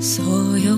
所有